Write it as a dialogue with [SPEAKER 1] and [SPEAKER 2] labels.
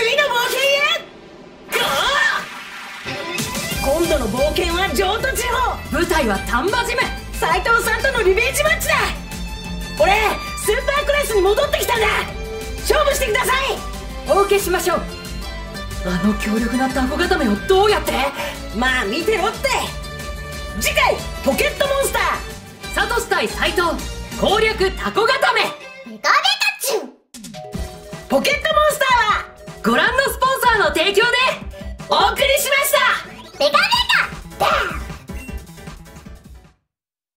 [SPEAKER 1] 次の冒険へゴー今度の冒険は譲渡地方
[SPEAKER 2] 舞台は丹波ジム
[SPEAKER 1] 斎藤さんとのリベンジマッチだ。俺スーパークラスに戻ってきたんだ勝負してください
[SPEAKER 2] お受けしましょう。あの強力なタコ固めをどうやって？
[SPEAKER 1] まあ見てろって次回「ポケットモンスター」
[SPEAKER 2] サトス対斎藤。攻略タコ固め。
[SPEAKER 1] ポケットモンスター。
[SPEAKER 2] ご覧のスポンサーの提供で
[SPEAKER 1] お送り